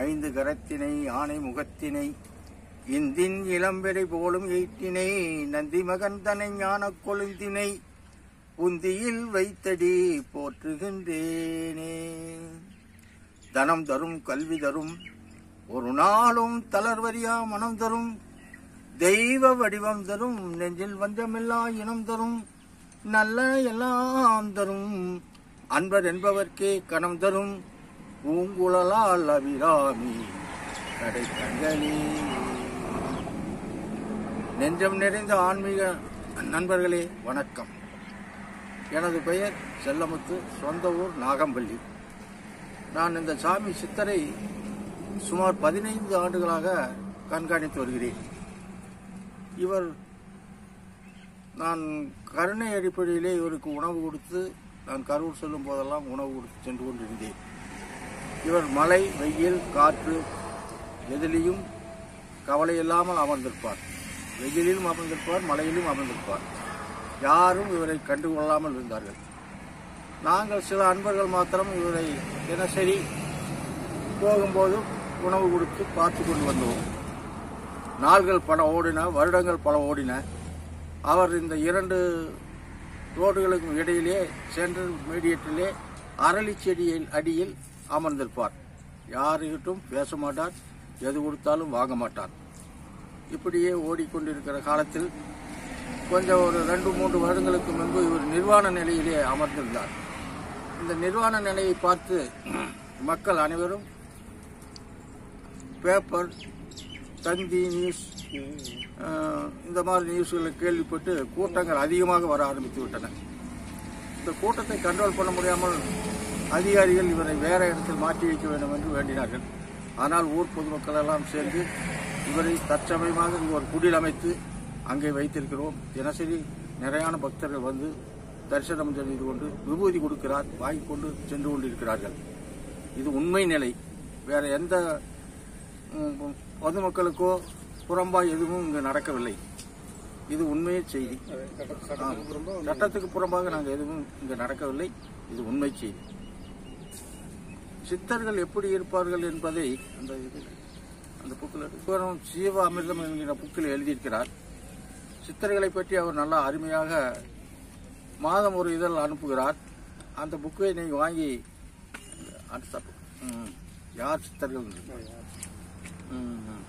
ஐந்து கரத்தினை ஆணை முகத்தினை இந்தின் இளம்பெறை போலும் எயிட்டினை நந்தி மகன் தனை ஞான கொழுந்தினை உந்தியில் வைத்தடி போற்றுகின்றேனே. தனம் தரும் கல்வி தரும் ஒரு நாளும் தளர்வரியா மனம் தரும் தெய்வ வடிவம் தரும் நெஞ்சில் வஞ்சமில்லா இனம் தரும் நல்ல எல்லாம் தரும் அன்பர் என்பவர்க்கே கணம் தரும் பூங்குழலால் அபிராமி கடை கண்களே நெஞ்சம் நிறைந்த ஆன்மீக நண்பர்களே வணக்கம். எனது பெயர் செல்லமுத்து சொந்த ஊர் நாகம்பள்ளி. நான் இந்த சாமி சித்தரை சுமார் பதினைந்து ஆண்டுகளாக கண்காணித்து வருகிறேன். இவர் நான் கருணை அடிப்படையிலே இவருக்கு உணவு கொடுத்து நான் கரூர் செல்லும் போதெல்லாம் உணவு கொடுத்து சென்று கொண்டிருந்தேன். இவர் மழை வெயில் காற்று எதிலையும் கவலை இல்லாமல் அமர்ந்திருப்பார். வெயிலிலும் அமர்ந்திருப்பார் மழையிலும் அமர்ந்திருப்பார். யாரும் இவரை கண்டுகொள்ளாமல் இருந்தார்கள். நாங்கள் சில அன்பர்கள் மாத்திரம் இவரை தினசரி போகும்போது உணவு கொடுத்து பார்த்து கொண்டு வந்தோம். நாள்கள் பல ஓடின வருடங்கள் பல ஓடின. அவர் இந்த இரண்டு ரோடுகளுக்கும் இடையிலே சென்ட்ரல் மீடியத்திலே அரளி செடியின் அடியில் அமர்ந்திருப்பார். யாருகிட்டும் பேச மாட்டார் எது கொடுத்தாலும் வாங்க மாட்டார். இப்படியே ஓடிக்கொண்டிருக்கிற காலத்தில் கொஞ்சம் ஒரு ரெண்டு மூன்று வருடங்களுக்கு முன்பு இவர் நிர்வாண நிலையிலே அமர்ந்திருந்தார். இந்த நிர்வாண நிலையை பார்த்து மக்கள் அனைவரும் பேப்பர் தந்தி நியூஸ் இந்த மாதிரி நியூஸ்களை கேள்விப்பட்டு கூட்டங்கள் அதிகமாக வர ஆரம்பித்து விட்டன. இந்த கூட்டத்தை கண்ட்ரோல் பண்ண முடியாமல் அதிகாரிகள் இவரை வேற இடத்தில் மாற்றி வைக்க வேண்டும் என்று வேண்டினார்கள். ஆனால் ஊர் பொதுமக்கள் எல்லாம் சேர்ந்து இவரை தற்சமயமாக இங்கு ஒரு குடில் அமைத்து அங்கே வைத்திருக்கிறோம். தினசரி நிறையான பக்தர்கள் வந்து தரிசனம் செய்து கொண்டு விபூதி கொடுக்கிறார் வாங்கி கொண்டு சென்று கொண்டிருக்கிறார்கள். இது உண்மை நிலை. வேற எந்த பொதுமக்களுக்கோ புறம்பா எதுவும் இங்கு நடக்கவில்லை. இது உண்மையே செய்தி. சட்டத்துக்கு புறம்பாக நாங்கள் எதுவும் இங்கு நடக்கவில்லை. இது உண்மை செய்தி. சித்தர்கள் எப்படி இருப்பார்கள் என்பதை அந்த இது அந்த புக்கில் புறம் சீவ அமிர்தம் என்கிற புக்கில் எழுதியிருக்கிறார். சித்தர்களை பற்றி அவர் நல்லா அருமையாக மாதம் ஒரு இதழ் அனுப்புகிறார். அந்த புக்கை நீங்கள் வாங்கி அடுத்த யார் சித்தர்கள்? ம்.